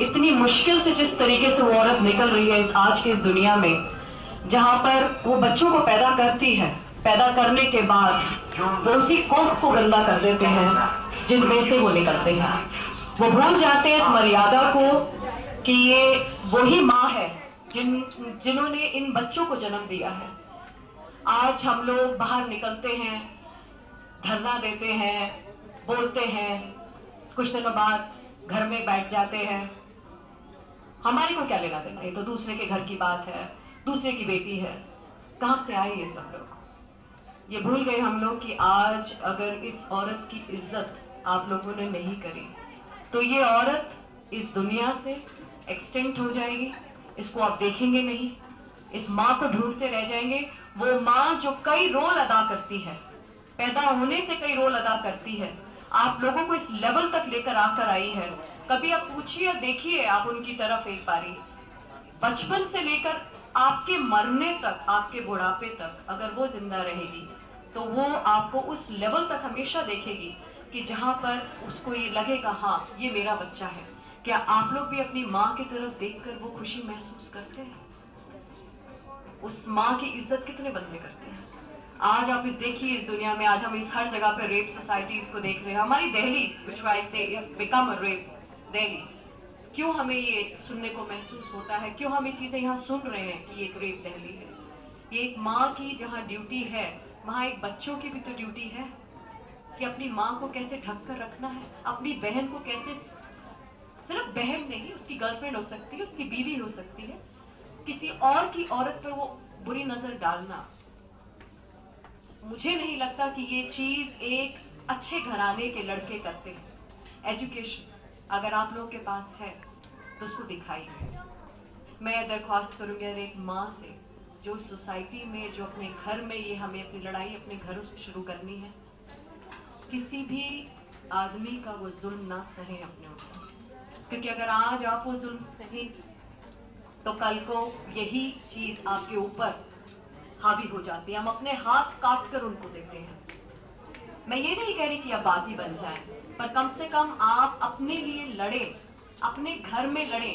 इतनी मुश्किल से जिस तरीके से वो औरत निकल रही है इस आज की इस दुनिया में, जहाँ पर वो बच्चों को पैदा करती है, पैदा करने के बाद वो उसी कोख को गंदा कर देते हैं, जिनमें से वो निकलते हैं। वो भूल जाते हैं इस मर्यादा को कि ये वही माँ है जिन, जिन्होंने इन बच्चों को जन्म दिया है। आज हम लोग बाहर निकलते हैं, धरना देते हैं, बोलते हैं, कुछ दिनों बाद घर में बैठ जाते हैं। हमारे को क्या लेना देना? ये तो दूसरे के घर की बात है, दूसरे की बेटी है। कहाँ से आए ये सब लोग? ये भूल गए हम लोग कि आज अगर इस औरत की इज़्ज़त आप लोगों ने नहीं करी तो ये औरत इस दुनिया से एक्सटेंट हो जाएगी। इसको आप देखेंगे नहीं। इस माँ को ढूंढते रह जाएँगे। वो माँ जो कई रोल अदा करती है, पैदा होने से कई रोल अदा करती है आप लोगों को इस लेवल तक लेकर आकर आई है। कभी आप पूछिए देखिए आप उनकी तरफ़ एक बारी। बचपन से लेकर आपके मरने तक, आपके बुढ़ापे तक अगर वो ज़िंदा रहेगी तो वो आपको उस लेवल तक हमेशा देखेगी कि जहाँ पर उसको ये लगेगा हाँ ये मेरा बच्चा है। क्या आप लोग भी अपनी माँ की तरफ़ देखकर वो खुशी महसूस करते हैं? उस माँ की इज़्ज़त कितने बंदे करते हैं? आज आप देखिए इस दुनिया में, आज हम इस हर जगह पे रेप सोसाइटीज को देख रहे हैं। हमारी दिल्ली विच आई से इज़ बिकम रेप दिल्ली क्यों हमें ये सुनने को महसूस होता है? क्यों हम ये चीज़ें यहाँ सुन रहे हैं कि एक रेप दिल्ली है? ये एक माँ की जहाँ ड्यूटी है, वहाँ एक बच्चों की भी तो ड्यूटी है कि अपनी माँ को कैसे ढक कर रखना है, अपनी बहन को कैसे सिर्फ़ बहन नहीं, उसकी गर्लफ्रेंड हो सकती है, उसकी बीवी हो सकती है। किसी और की औरत पर वो बुरी नज़र डालना मुझे नहीं लगता कि ये चीज़ एक अच्छे घराने के लड़के करते हैं। एजुकेशन अगर आप लोगों के पास है तो उसको दिखाइए। मैं दरख्वास्त करूँगी एक माँ से, जो सोसाइटी में, जो अपने घर में ये हमें अपनी लड़ाई अपने घरों से शुरू करनी है। किसी भी आदमी का वो जुल्म ना सहे अपने ऊपर। क्योंकि अगर आज आप वो जुल्म सहेंगी तो कल को यही चीज़ आपके ऊपर हावी हो जाती है। हम अपने हाथ काट कर उनको देते हैं। मैं ये नहीं कह रही कि आप बागी बन जाएँ, पर कम से कम आप अपने लिए लड़े, अपने घर में लड़े।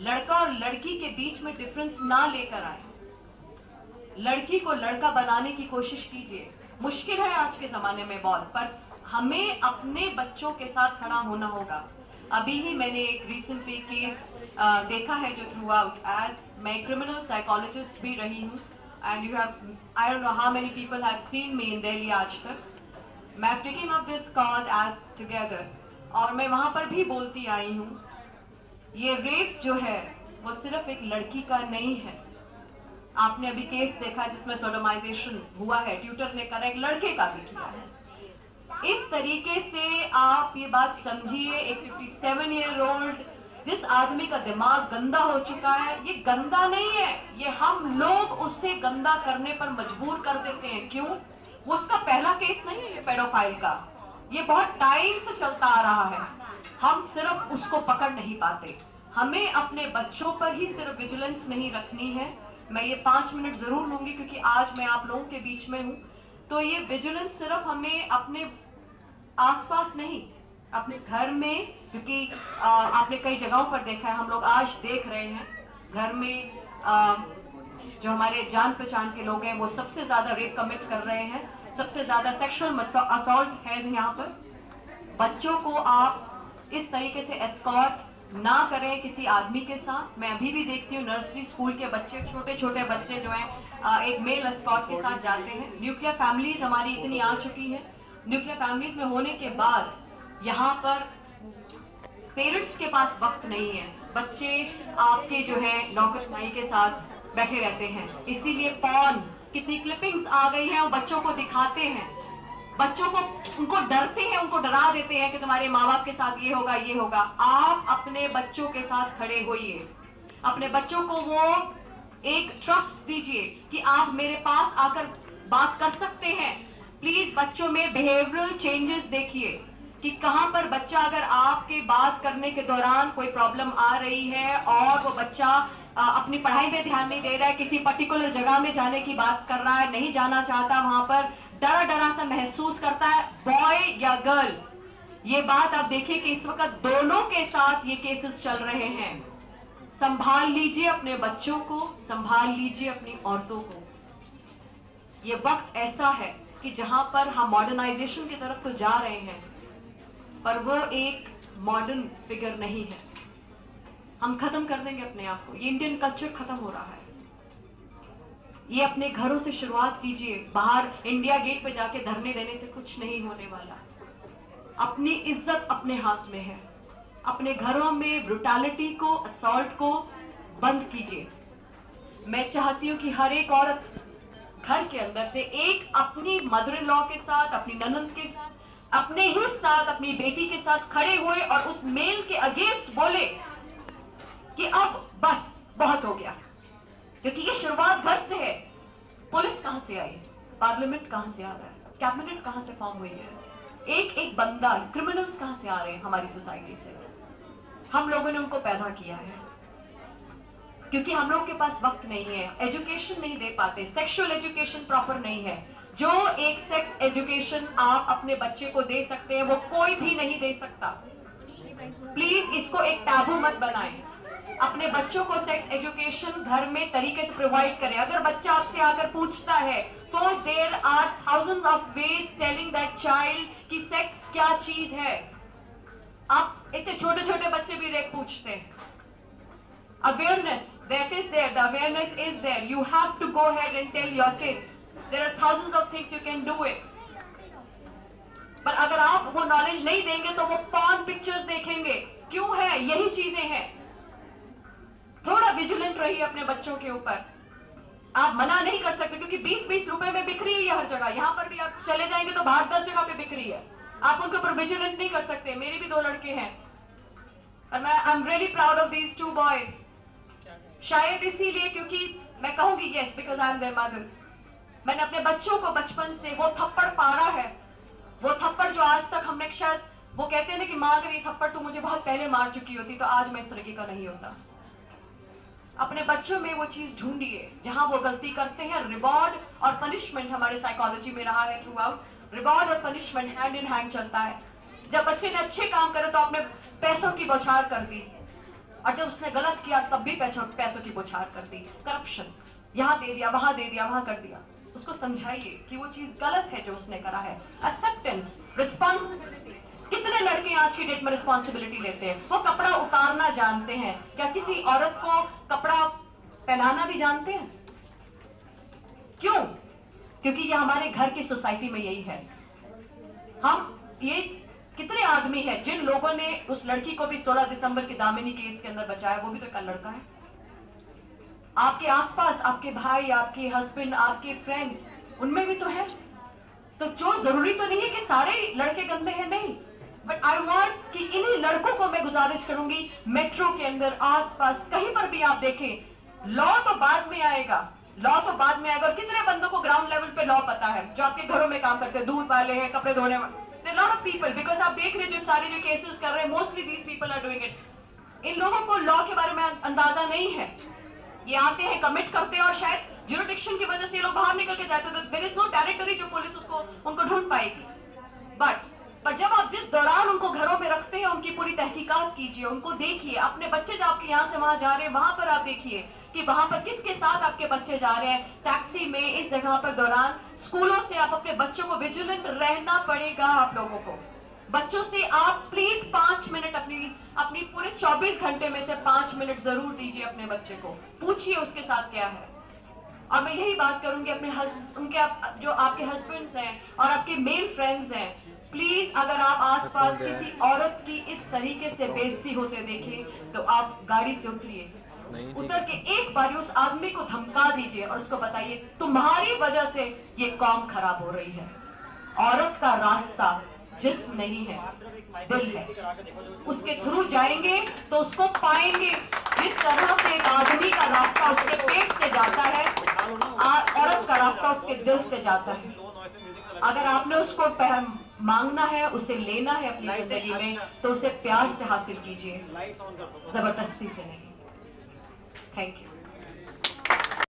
लड़का और लड़की के बीच में डिफरेंस ना लेकर आए। लड़की को लड़का बनाने की कोशिश कीजिए। मुश्किल है आज के जमाने में बहुत पर हमें अपने बच्चों के साथ खड़ा होना होगा। अभी ही मैंने एक रिसेंटली केस देखा है जो थ्रू आउट एज मैं क्रिमिनल साइकोलॉजिस्ट भी रही हूँ। And you have I don't know how many people have seen me in Delhi आज तक. मैं taking up this cause as together और मैं वहाँ पर भी बोलती आई हूँ, ये रेप जो है, वो सिर्फ़ एक लड़की का नहीं है. आपने अभी केस देखा जिसमें सोडोमाइजेशन हुआ है. ट्यूटर ने करा, एक लड़के का भी किया है. इस तरीके से आप ये बात समझिए, एक 57 ईयर ओल्ड जिस आदमी का दिमाग गंदा हो चुका है, ये गंदा नहीं है। ये हम लोग उसे गंदा करने पर मजबूर कर देते हैं। क्यों? वो उसका पहला केस नहीं है ये पेडोफाइल का। ये बहुत टाइम से चलता आ रहा है। हम सिर्फ़ उसको पकड़ नहीं पाते। हमें अपने बच्चों पर ही सिर्फ़ विजिलेंस नहीं रखनी है। मैं ये पाँच मिनट ज़रूर लूँगी क्योंकि आज मैं आप लोगों के बीच में हूँ। तो ये विजिलेंस सिर्फ़ हमें अपने आसपास नहीं, अपने घर में क्योंकि आपने कई जगहों पर देखा है हम लोग आज देख रहे हैं घर में आ, जो हमारे जान पहचान के लोग हैं वो सबसे ज़्यादा रेप कमिट कर रहे हैं सबसे ज़्यादा सेक्सुअल असॉल्ट है यहाँ पर। बच्चों को आप इस तरीके से एस्कॉर्ट ना करें किसी आदमी के साथ। मैं अभी भी देखती हूँ नर्सरी स्कूल के बच्चे छोटे छोटे बच्चे जो हैं एक मेल एस्कॉर्ट के साथ जाते हैं। न्यूक्लियर फैमिलीज़ हमारी इतनी आ चुकी है। न्यूक्लियर फैमिलीज़ में होने के बाद यहाँ पर पेरेंट्स के पास वक्त नहीं है। बच्चे आपके जो है नौकर के साथ बैठे रहते हैं। इसीलिए पॉन, कितनी क्लिपिंग्स आ गई हैं और बच्चों को दिखाते हैं। बच्चों को, उनको डरते हैं, उनको डरा देते हैं कि तुम्हारे माँ बाप के साथ ये होगा ये होगा। आप अपने बच्चों के साथ खड़े होइए। अपने बच्चों को वो एक ट्रस्ट दीजिए कि आप मेरे पास आकर बात कर सकते हैं। प्लीज़ बच्चों में बिहेवियरल चेंजेस देखिए। कि कहाँ पर बच्चा अगर आपके बात करने के दौरान कोई प्रॉब्लम आ रही है और वो बच्चा अपनी पढ़ाई में ध्यान नहीं दे रहा है, किसी पर्टिकुलर जगह में जाने की बात कर रहा है, नहीं जाना चाहता, वहाँ पर डरा डरा सा महसूस करता है बॉय या गर्ल ये बात आप देखिए कि इस वक्त दोनों के साथ ये केसेस चल रहे हैं। संभाल लीजिए अपने बच्चों को, संभाल लीजिए अपनी औरतों को। ये वक्त ऐसा है कि जहाँ पर हम मॉडर्नाइजेशन की तरफ़ तो जा रहे हैं। पर वो एक मॉडर्न फिगर नहीं है। हम खत्म कर देंगे अपने आप को। ये इंडियन कल्चर खत्म हो रहा है। ये अपने घरों से शुरुआत कीजिए। बाहर इंडिया गेट पे जाके धरने देने से कुछ नहीं होने वाला। अपनी इज़्ज़त अपने हाथ में है। अपने घरों में ब्रुटैलिटी को असॉल्ट को बंद कीजिए। मैं चाहती हूँ कि हर एक औरत घर के अंदर से एक अपनी मदर लॉ के साथ, अपनी ननंद के साथ अपने ही साथ, अपनी बेटी के साथ खड़े हुए और उस मेल के अगेंस्ट बोले कि अब बस, बहुत हो गया। क्योंकि ये शुरुआत घर से है। पुलिस कहाँ से आई? पार्लियामेंट कहाँ से आ रहा है? कैबिनेट कहाँ से फॉर्म हुई है? एक एक बंदा क्रिमिनल्स कहाँ से आ रहे हैं हमारी सोसाइटी से? हम लोगों ने उनको पैदा किया है। क्योंकि हम लोग के पास वक्त नहीं है एजुकेशन नहीं दे पाते सेक्सुअल एजुकेशन प्रॉपर नहीं है। जो एक सेक्स एजुकेशन आप अपने बच्चे को दे सकते हैं, वो कोई भी नहीं दे सकता। प्लीज़ इसको एक टैबू मत बनाएँ। अपने बच्चों को सेक्स एजुकेशन घर में तरीके से प्रोवाइड करें। अगर बच्चा आपसे आकर पूछता है तो there are thousand of ways telling that child कि सेक्स क्या चीज़ है। आप इतने छोटे छोटे बच्चे भी रेप पूछते हैं। Awareness, that is there, the awareness is there. You have to go ahead and tell your kids there are thousands of things you can do it. पर अगर आप वो नॉलेज नहीं देंगे तो वो पॉन पिक्चर्स देखेंगे। क्यों है? यही चीज़ें हैं। थोड़ा विजिलेंट रहिए अपने बच्चों के ऊपर। आप मना नहीं कर सकते क्योंकि 20-20 रुपए में बिक रही है हर जगह। यहाँ पर भी आप चले जाएँगे तो बाहर दस जगह पे बिक रही है। आप उनके ऊपर विजिलेंट नहीं कर सकते। मेरे भी दो लड़के हैं। और मैं I am really proud of these two boys शायद इसीलिए क्योंकि मैं कहूँगी yes because I am their mother मैंने अपने बच्चों को बचपन से वो थप्पड़ पारा है। वो थप्पड़ जो आज तक हमने शायद, वो कहते हैं ना कि माँ अगर ये थप्पड़ तो मुझे बहुत पहले मार चुकी होती तो आज मैं इस तरीके का नहीं होता। अपने बच्चों में वो चीज़ ढूंढिए, जहाँ वो गलती करते हैं रिवॉर्ड और पनिशमेंट हमारे साइकोलॉजी में रहा है थ्रू आउट रिवॉर्ड और पनिशमेंट हैंड इन हैंड चलता है। जब बच्चे ने अच्छे काम करे तो आपने पैसों की बौछार कर दी। और जब उसने गलत किया, तब भी पैसों पैसों की बौछार कर दी। करप्शन यहाँ दे दिया, वहाँ दे दिया, वहाँ कर दिया। उसको समझाइए कि वो चीज़ गलत है जो उसने करा है। एक्सेप्टेंस रिस्पॉन्सिबिलिटी कितने लड़के आज की डेट में रिस्पॉन्सिबिलिटी लेते हैं। वो कपड़ा उतारना जानते हैं। क्या किसी औरत को कपड़ा पहनाना भी जानते हैं? क्यों? क्योंकि ये हमारे घर की सोसाइटी में यही है। हम ये कितने आदमी है जिन लोगों ने उस लड़की को भी 16 दिसंबर के दामिनी केस के अंदर बचाया, वो भी तो एक लड़का है। आपके आसपास, आपके भाई, आपके हस्बैंड आपके फ्रेंड्स उनमें भी तो है। तो जो ज़रूरी तो नहीं है कि सारे लड़के गंदे हैं, नहीं। बट आई वॉन्ट कि इन्हीं लड़कों को मैं गुजारिश करूँगी मेट्रो के अंदर, आसपास, कहीं पर भी आप देखें लॉ तो बाद में आएगा। लॉ तो बाद में आएगा कितने बंदों को ग्राउंड लेवल पे लॉ पता है, जो आपके घरों में काम करते हैं, दूध वाले हैं, कपड़े धोने वाले लॉट ऑफ़ पीपल बिकॉज़ आप देख रहे जो सारे जो केसेस कर रहे हैं mostly these people are doing it इन लोगों को लॉ के बारे में अंदाज़ा नहीं है। ये आते हैं कमिट करते हैं और शायद ज्यूरोडिक्शन की वजह से ये लोग बाहर निकल के जाते हैं। देर इज़ नो टेरिटरी जो पुलिस उसको, उनको ढूंढ पाएगी। बट पर जब आप जिस दौरान उनको घरों में रखते हैं, उनकी पूरी तहकीकात कीजिए, उनको देखिए, अपने बच्चे जो आपके यहाँ से वहाँ जा रहे हैं, वहाँ पर आप देखिए कि वहाँ पर किसके साथ आपके बच्चे जा रहे हैं। टैक्सी में, इस जगह पर दौरान स्कूलों से आप अपने बच्चों को विजिलेंट रहना पड़ेगा आप लोगों को। बच्चों से आप प्लीज़ पाँच मिनट अपनी अपनी पूरे 24 घंटे में से पाँच मिनट ज़रूर दीजिए अपने बच्चे को। पूछिए उसके साथ क्या है। और मैं यही बात करूँगी अपने उनके आप, जो आपके हस्बैंड्स हैं और आपके मेल फ्रेंड्स हैं प्लीज़ अगर आप आसपास किसी औरत की इस तरीके से बेइज्जती होते देखें तो आप गाड़ी से उतरिए। उतर के एक बार उस आदमी को धमका दीजिए और उसको बताइए तुम्हारी वजह से ये कौम खराब हो रही है। औरत का रास्ता जिस्म नहीं है दिल है। उसके थ्रू जाएँगे तो उसको पाएँगे। जिस तरह से एक आदमी का रास्ता उसके पेट से जाता है औरत का रास्ता उसके दिल से जाता है। अगर आपने उसको मांगना है, उसे लेना है अपनी ज़िंदगी में तो उसे प्यार से हासिल कीजिए। ज़बरदस्ती से नहीं। Thank you.